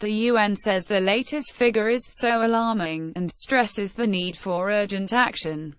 The UN says the latest figure is so alarming, and stresses the need for urgent action.